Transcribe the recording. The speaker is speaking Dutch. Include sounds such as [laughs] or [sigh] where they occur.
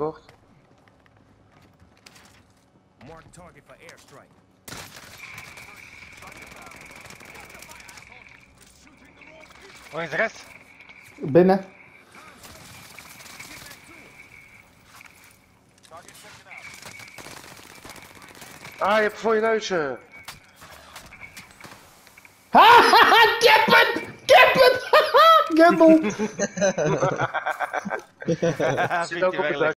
gekocht. Mark target for airstrike. Waar is de rest? Binnen. Ah, je hebt voor je neus. eh. Kippen! Kippen! Gamble! [laughs] [laughs] Zit ook op het dak.